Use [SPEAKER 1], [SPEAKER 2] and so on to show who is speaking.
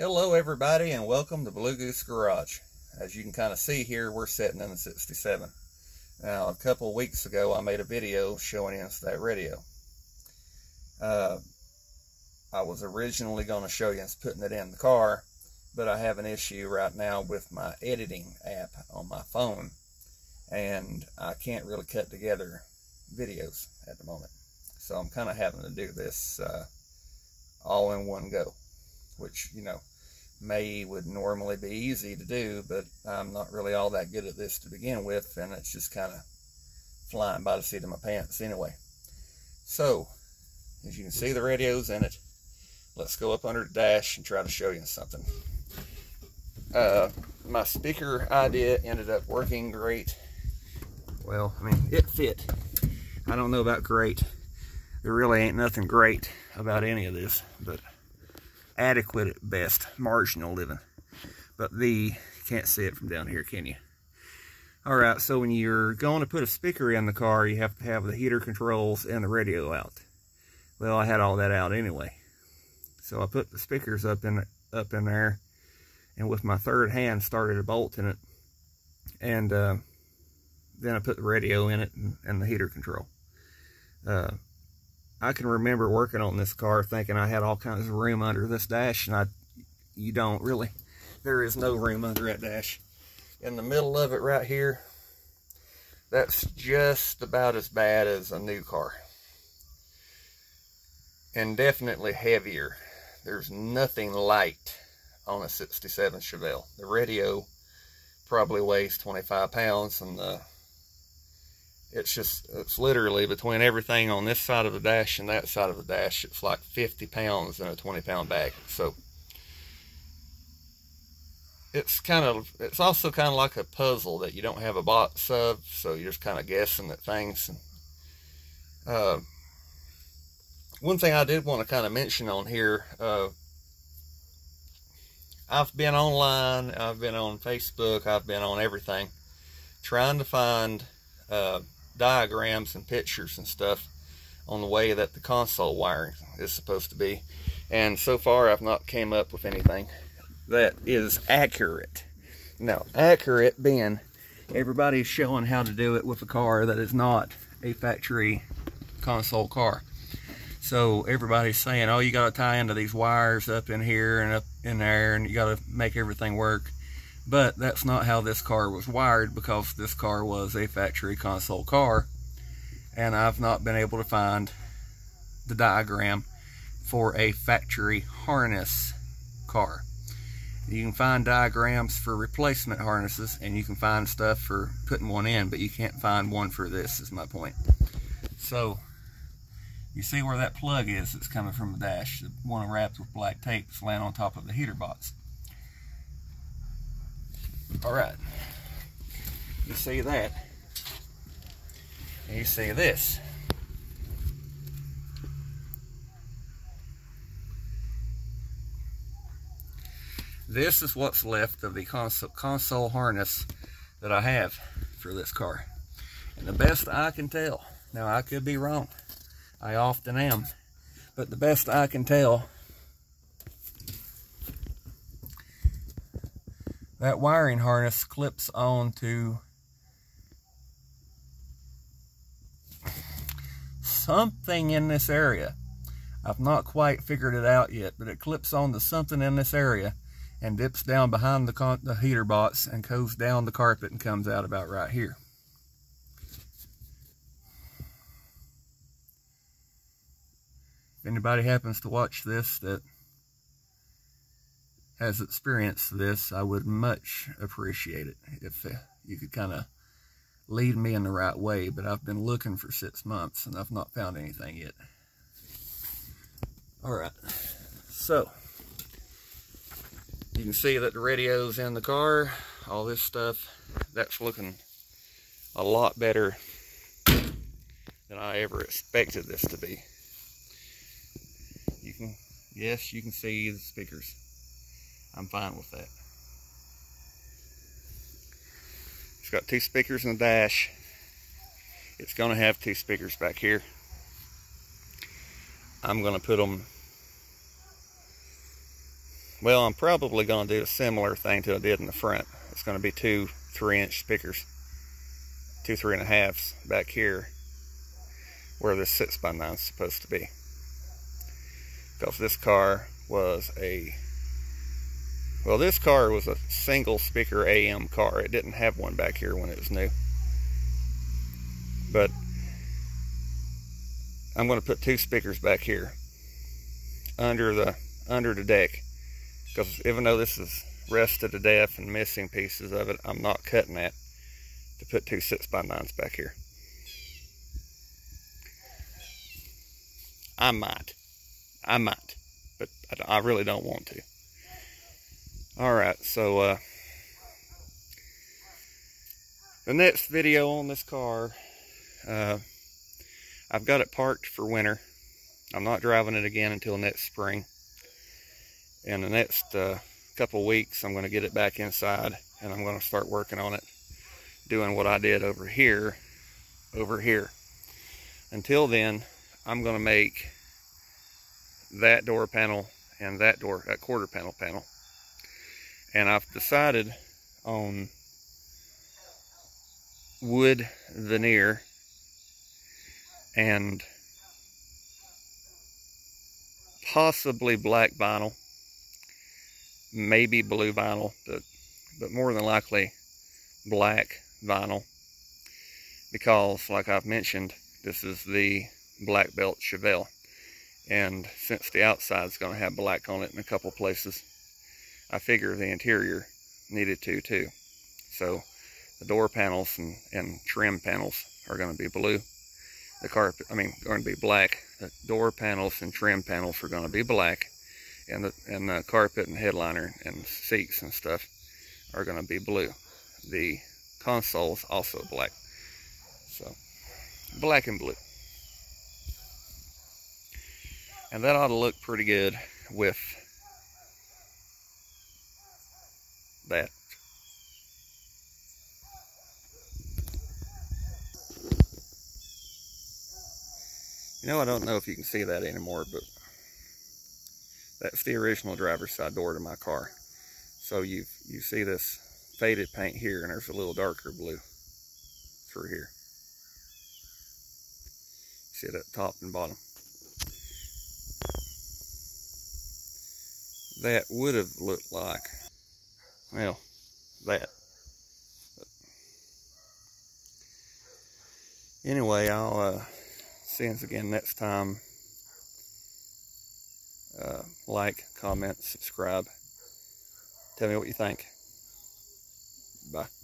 [SPEAKER 1] Hello everybody and welcome to Blue Goose Garage. As you can kind of see here, we're sitting in the 67. Now, a couple weeks ago, I made a video showing us that radio. Uh, I was originally going to show you putting it in the car, but I have an issue right now with my editing app on my phone, and I can't really cut together videos at the moment. So I'm kind of having to do this uh, all in one go, which, you know, may would normally be easy to do, but I'm not really all that good at this to begin with, and it's just kind of flying by the seat of my pants anyway. So, as you can see, the radio's in it. Let's go up under the dash and try to show you something. Uh, my speaker idea ended up working great. Well, I mean, it fit. I don't know about great. There really ain't nothing great about any of this, but adequate at best, marginal living. But the, can't see it from down here, can you? All right, so when you're going to put a speaker in the car, you have to have the heater controls and the radio out. Well, I had all that out anyway. So I put the speakers up in up in there, and with my third hand started a bolt in it, and uh, then I put the radio in it and, and the heater control. Uh, I can remember working on this car thinking I had all kinds of room under this dash, and I, you don't really. There is no room under that dash. In the middle of it right here, that's just about as bad as a new car. And definitely heavier. There's nothing light on a 67 Chevelle. The radio probably weighs 25 pounds and the it's just it's literally between everything on this side of the dash and that side of the dash it's like 50 pounds in a 20 pound bag. So it's kind of it's also kind of like a puzzle that you don't have a box of so you're just kind of guessing at things. And, uh, one thing I did want to kind of mention on here uh, I've been online I've been on Facebook I've been on everything trying to find uh, diagrams and pictures and stuff on the way that the console wiring is supposed to be. And so far I've not came up with anything that is accurate. Now, accurate being everybody's showing how to do it with a car that is not a factory console car. So everybody's saying, oh, you got to tie into these wires up in here and up in there, and you got to make everything work. But that's not how this car was wired because this car was a factory console car. And I've not been able to find the diagram for a factory harness car. You can find diagrams for replacement harnesses and you can find stuff for putting one in, but you can't find one for this is my point. So you see where that plug is that's coming from the dash, the one wrapped with black tape that's laying on top of the heater box. All right. You see that. You see this. This is what's left of the console, console harness that I have for this car. And the best I can tell, now I could be wrong, I often am, but the best I can tell, that wiring harness clips onto something in this area. I've not quite figured it out yet, but it clips onto something in this area and dips down behind the, the heater box and goes down the carpet and comes out about right here. If anybody happens to watch this that has experienced this, I would much appreciate it if uh, you could kind of lead me in the right way. But I've been looking for six months and I've not found anything yet. All right, so you can see that the radio's in the car, all this stuff, that's looking a lot better than I ever expected this to be. You can, yes, you can see the speakers. I'm fine with that. It's got two speakers in the dash. It's going to have two speakers back here. I'm going to put them Well, I'm probably going to do a similar thing to I did in the front. It's going to be two three inch speakers, two three and a halves back here where this six by nine is supposed to be. Because this car was a well, this car was a single speaker AM car. It didn't have one back here when it was new. But I'm going to put two speakers back here under the under the deck because even though this is rusted to death and missing pieces of it, I'm not cutting that to put two six by nines back here. I might. I might. But I really don't want to. Alright, so uh, the next video on this car, uh, I've got it parked for winter. I'm not driving it again until next spring. In the next uh, couple weeks, I'm going to get it back inside and I'm going to start working on it, doing what I did over here, over here. Until then, I'm going to make that door panel and that door, that quarter panel panel. And I've decided on wood veneer and possibly black vinyl, maybe blue vinyl, but, but more than likely black vinyl because like I've mentioned, this is the black belt Chevelle. And since the outside is going to have black on it in a couple places, I figure the interior needed to too. So the door panels and, and trim panels are going to be blue. The carpet, I mean, going to be black. The door panels and trim panels are going to be black. And the, and the carpet and headliner and seats and stuff are going to be blue. The console's also black. So, black and blue. And that ought to look pretty good with that. You know, I don't know if you can see that anymore, but that's the original driver's side door to my car. So you you see this faded paint here, and there's a little darker blue through here. See it at top and bottom. that would have looked like. Well, that. Anyway, I'll uh, see us again next time. Uh, like, comment, subscribe. Tell me what you think. Bye.